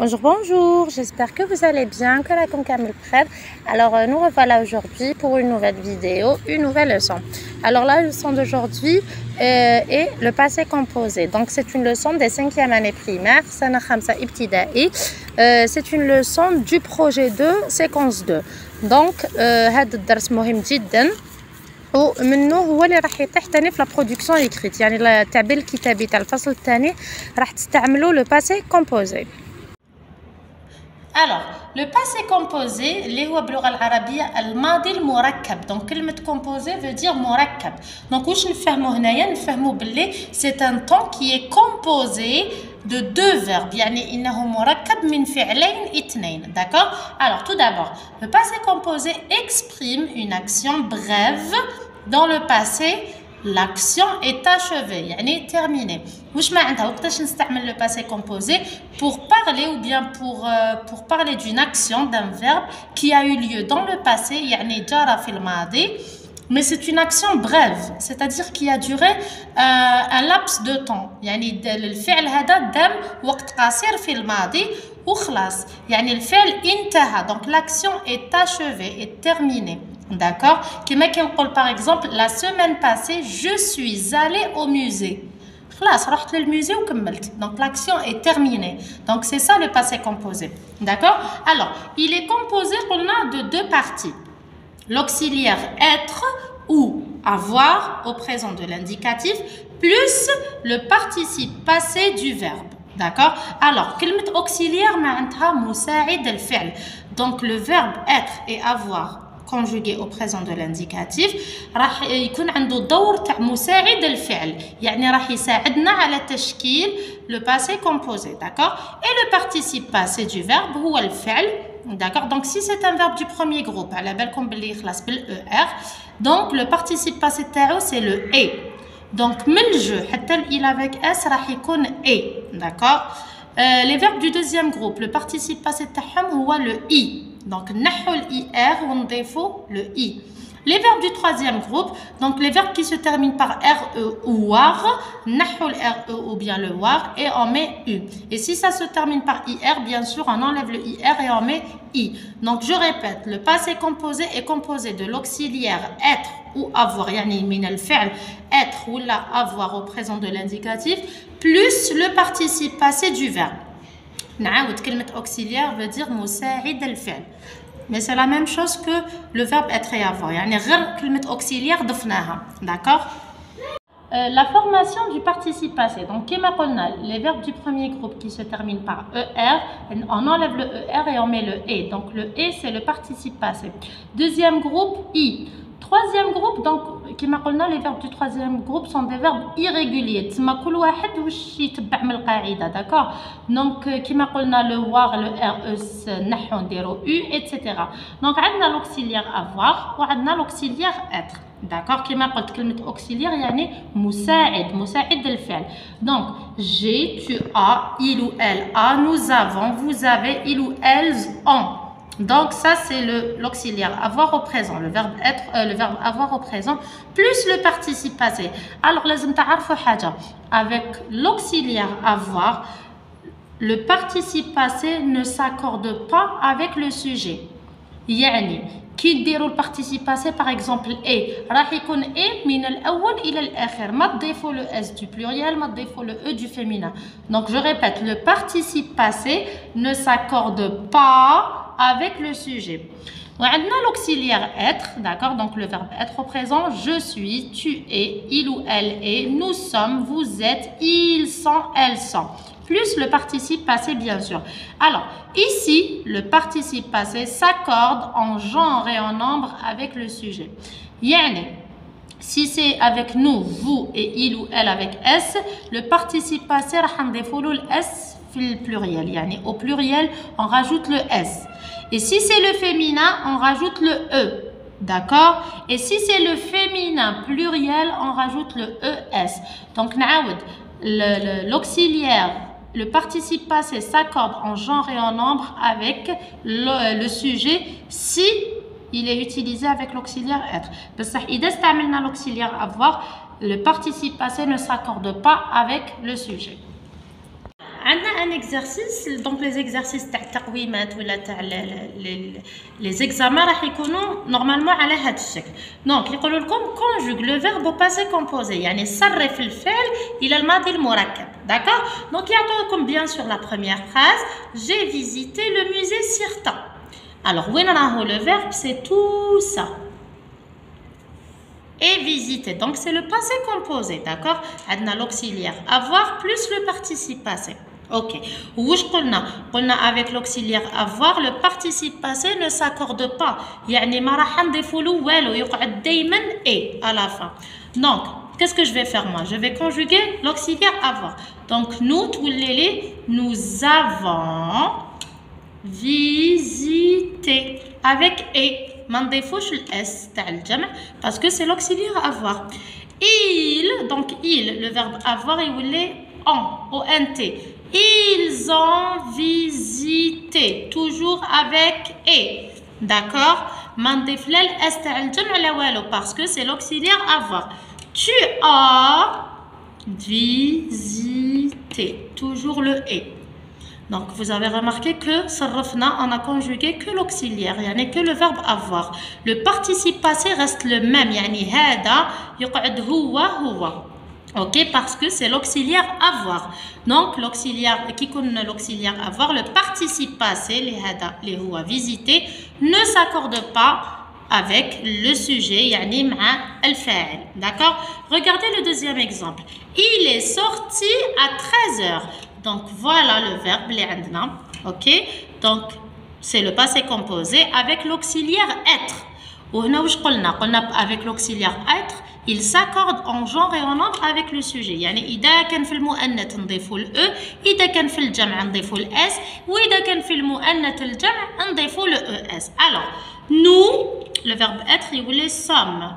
Bonjour, bonjour, j'espère que vous allez bien, que la Kamil prête. Alors, euh, nous revoilà aujourd'hui pour une nouvelle vidéo, une nouvelle leçon. Alors, la leçon d'aujourd'hui euh, est le passé composé. Donc, c'est une leçon des 5e années primaires, euh, c'est une leçon du projet 2, séquence 2. Donc, هذا الدرس مهم جدا ومنه هو اللي راح يطيح تاني في لا برودكسيون ايكريت يعني التعبير الكتابي تاع الفصل الثاني راح تستعملوا لو باسي كومبوزي Alors, le passé composé, اللي هو باللغة العربية الماضي المركب. Donc كلمة composé veut dire مركب. Donc واش نفهمو هنايا نفهمو باللي c'est un temps qui est composé de deux verbes يعني إنه مركب من فعلين اثنين. D'accord Alors tout d'abord, le passé composé exprime une action brève dans le passé l'action est achevée يعني terminée واش معناتها وقتاش نستعمل le passé composé pour parler ou bien pour euh, pour parler d'une action d'un verbe qui a eu lieu dans le passé يعني جرى في الماضي mais c'est une action brève c'est-à-dire qui a duré euh, un laps de temps يعني الفعل هذا دام وقت قصير في الماضي وخلاص يعني الفعل انتهى donc l'action est achevée est terminée D'accord Qui par exemple, la semaine passée, je suis allée au musée. رحت musée ou Donc l'action est terminée. Donc c'est ça le passé composé. D'accord Alors, il est composé de deux parties. L'auxiliaire être ou avoir au présent de l'indicatif plus le participe passé du verbe. D'accord Alors, كلمة auxiliaire معناتها مساعد الفعل. Donc le verbe être et avoir conjugué au présent de l'indicatif راح يكون عنده دور تاع مساعد الفعل يعني راح يساعدنا على تشكيل le passé composé d'accord et le participe passé du verbe هو الفعل d'accord donc si c'est un verbe du premier groupe على بالكم باللي يخلص بال er donc le participe passé تاعو c'est le e donc من الجو حتى il avec s راح يكون e d'accord euh, les verbes du deuxième groupe le participe passé تاعهم هو le i donc, nahul IR, on défaut le I. Les verbes du troisième groupe, donc les verbes qui se terminent par RE ou WAR, nahul RE ou bien le WAR, et on met U. Et si ça se termine par IR, bien sûr, on enlève le IR et on met I. Donc, je répète, le passé composé est composé de l'auxiliaire être ou avoir, yani min al être ou la avoir au présent de l'indicatif, plus le participe passé du verbe. نعاود كلمة auxiliaire veut dire مساعد الفعل mais c'est la même chose que le verbe être et avoir يعني غير كلمة auxiliaire ضفناها d'accord euh, la formation du participe passé. Donc, les verbes du premier groupe qui se terminent par ER, on enlève le ER et on met le E. Donc, le E, c'est le participe passé. Deuxième groupe, I. Troisième groupe, donc, qui m'a les verbes du troisième groupe sont des verbes irréguliers. D'accord? Donc, qui m'a le voir, le RE, U, etc. Donc, on a l'auxiliaire avoir ou on a l'auxiliaire être. D'accord? Qui m'a dit auxiliaire, yani moussaïd, moussaïd de faire. Donc, j'ai, tu as, il ou elle a, nous avons, vous avez, il ou elles ont. Donc ça c'est l'auxiliaire avoir au présent, le verbe être, euh, le verbe avoir au présent plus le participe passé. Alors لازم تعرفوا حاجة avec l'auxiliaire avoir le participe passé ne s'accorde pas avec le sujet. يعني كي نديروا البارتيسيب باسي باغ اكزومبل اي راح يكون اي من الاول الى الاخر ما تضيفوا لو اس دو بلوريال ما تضيفوا لو او دو féminin دونك جو ريبيت لو participe passé ne s'accorde pas avec le sujet. On a l'auxiliaire être, d'accord Donc le verbe être au présent, je suis, tu es, il ou elle est, nous sommes, vous êtes, ils sont, elles sont. Plus le participe passé, bien sûr. Alors, ici, le participe passé s'accorde en genre et en nombre avec le sujet. Yani, si c'est avec nous, vous et il ou elle avec S, le participe passé, le S pluriel. Yani, au pluriel, on rajoute le S. Et si c'est le féminin, on rajoute le E. D'accord? Et si c'est le féminin pluriel, on rajoute le ES. Donc, l'auxiliaire, le, participe passé s'accorde en genre et en nombre avec le, sujet si il est utilisé avec l'auxiliaire être. Parce que l'auxiliaire avoir, le participe passé ne s'accorde pas avec le sujet un exercice donc les exercices تاع التقويمات ولا تاع les examens راح يكونوا normalement على هذا الشكل دونك يقولوا لكم conjugue le verbe au passé composé يعني صرف الفعل الى الماضي المركب d'accord donc يعطوكم bien sûr la première phrase j'ai visité le musée Sirta alors وين راهو le verbe c'est tout ça et visiter. Donc, c'est le passé composé, d'accord On a l'auxiliaire avoir plus le participe passé. Ok. Où je On a avec l'auxiliaire avoir, le participe passé ne s'accorde pas. يعني ما راح نضيفوا له والو يقعد دائما et à la fin. Donc, qu'est-ce que je vais faire moi Je vais conjuguer l'auxiliaire avoir. Donc, nous, nous avons visité avec et ما نضيفوش الاس تاع الجمع باسكو سي لوكسيليير avoir il donc il le verbe avoir يولي ont o n t Ils ont visité. Toujours avec et. D'accord? Mandeflel parce que c'est l'auxiliaire avoir. Tu as visité. Toujours le et. Donc, vous avez remarqué que sarrafna, on a conjugué que l'auxiliaire, il n'y a que le verbe avoir. Le participe passé reste le même. Yani, hada. Ok, parce que c'est l'auxiliaire avoir. Donc, l'auxiliaire, qui connaît l'auxiliaire avoir, le participe passé, les hada, les huwa visité, ne s'accorde pas avec le sujet, yani ma al D'accord? Regardez le deuxième exemple. Il est sorti à 13 heures. Donc voilà le verbe les OK? Donc c'est le passé composé avec l'auxiliaire être. avec l'auxiliaire être il s'accorde en genre et en nombre avec le sujet يعني اذا كان في المؤنث نضيفوا الاو اذا كان في الجمع نضيفوا الاس واذا كان في المؤنث الجمع نضيفوا le es alors nous le verbe être يولي sommes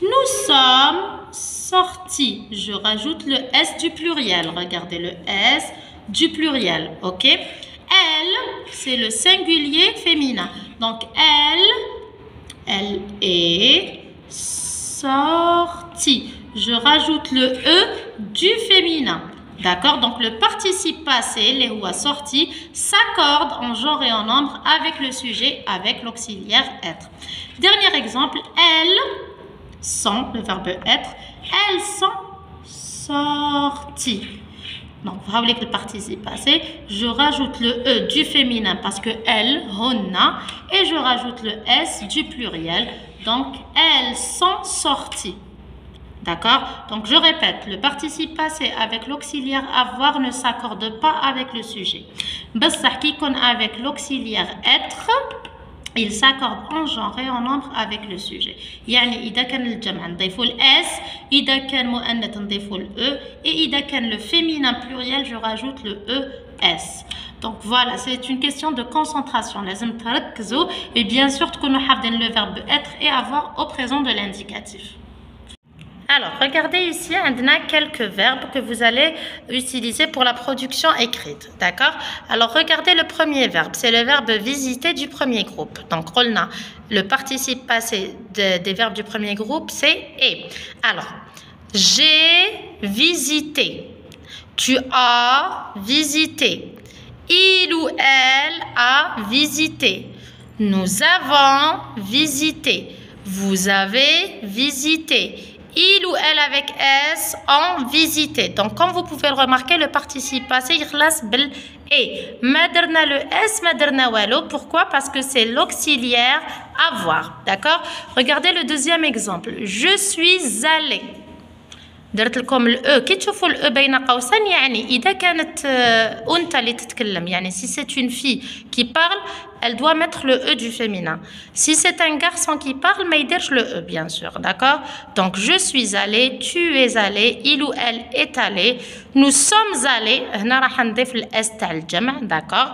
nous sommes sorti. Je rajoute le S du pluriel. Regardez le S du pluriel. OK Elle, c'est le singulier féminin. Donc, elle, elle est sortie. Je rajoute le E du féminin. D'accord? Donc, le participe passé, les ou sorti, s'accorde en genre et en nombre avec le sujet, avec l'auxiliaire être. Dernier exemple, elle sont, le verbe être, elles sont sorties. Donc, vous le participe passé, je rajoute le E du féminin parce que elles, honna, et je rajoute le S du pluriel. Donc, elles sont sorties. D'accord? Donc, je répète, le participe passé avec l'auxiliaire avoir ne s'accorde pas avec le sujet. qui avec l'auxiliaire être, il s'accorde en genre et en nombre avec le sujet يعني إذا كان الجمع نضيفو الاس إذا كان مؤنث نضيفو الاو et إذا كان le féminin pluriel je rajoute le es donc voilà c'est une question de concentration لازم تركزوا et bien sûr تكونوا حافظين le verbe être et avoir au présent de l'indicatif alors, regardez ici, on quelques verbes que vous allez utiliser pour la production écrite. D'accord? Alors, regardez le premier verbe. C'est le verbe visiter du premier groupe. Donc, on a le participe passé des verbes du premier groupe, c'est et. Alors, j'ai visité. Tu as visité. Il ou elle a visité. Nous avons visité. Vous avez visité il ou elle avec S ont visité. Donc, comme vous pouvez le remarquer, le participe passé, il bel et. Maderna le S, maderna walo. Pourquoi? Parce que c'est l'auxiliaire avoir. D'accord? Regardez le deuxième exemple. Je suis allé. درت لكم الاو كي تشوفوا الاو بين قوسين يعني اذا كانت انثى اللي تتكلم يعني سي سي اون في كي بارل elle doit mettre le e du féminin si c'est un garçon qui parle يديرش le e bien sûr d'accord donc je suis allé tu es allé il ou elle est allé nous sommes allés d'accord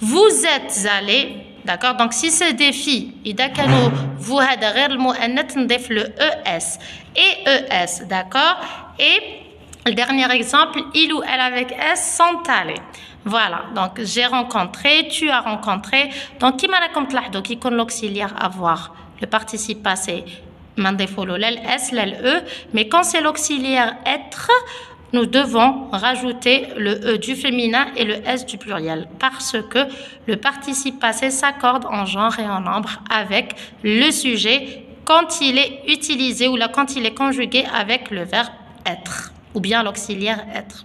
vous êtes allés D'accord? Donc, si ce défi, idakano, vous le mot net le ES et ES. D'accord? Et le dernier exemple, il ou elle avec S sont allés. Voilà, donc j'ai rencontré, tu as rencontré. Donc, qui m'a raconté Donc, il connaît l'auxiliaire avoir. Le participe passé, mandé follow l'S, l'E. Mais quand c'est l'auxiliaire être, nous devons rajouter le E du féminin et le S du pluriel parce que le participe passé s'accorde en genre et en nombre avec le sujet quand il est utilisé ou quand il est conjugué avec le verbe être ou bien l'auxiliaire être.